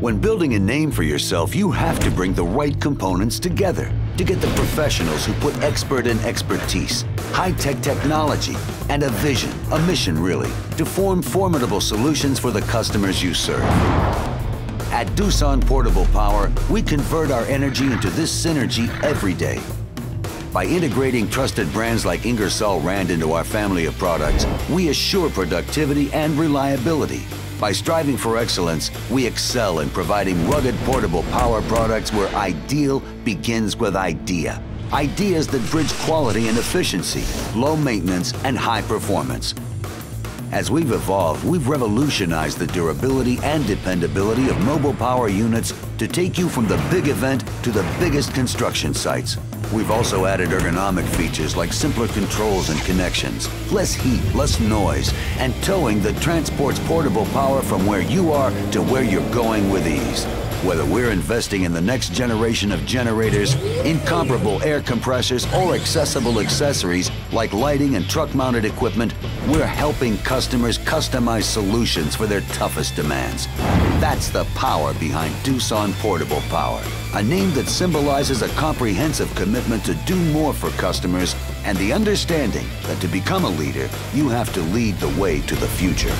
When building a name for yourself, you have to bring the right components together to get the professionals who put expert in expertise, high-tech technology, and a vision, a mission really, to form formidable solutions for the customers you serve. At Doosan Portable Power, we convert our energy into this synergy every day. By integrating trusted brands like Ingersoll Rand into our family of products, we assure productivity and reliability by striving for excellence, we excel in providing rugged portable power products where ideal begins with idea. Ideas that bridge quality and efficiency, low maintenance, and high performance. As we've evolved, we've revolutionized the durability and dependability of mobile power units to take you from the big event to the biggest construction sites. We've also added ergonomic features like simpler controls and connections, less heat, less noise, and towing that transports portable power from where you are to where you're going with ease. Whether we're investing in the next generation of generators, incomparable air compressors, or accessible accessories like lighting and truck-mounted equipment, we're helping customers customize solutions for their toughest demands. That's the power behind Doosan Portable Power, a name that symbolizes a comprehensive commitment to do more for customers and the understanding that to become a leader, you have to lead the way to the future.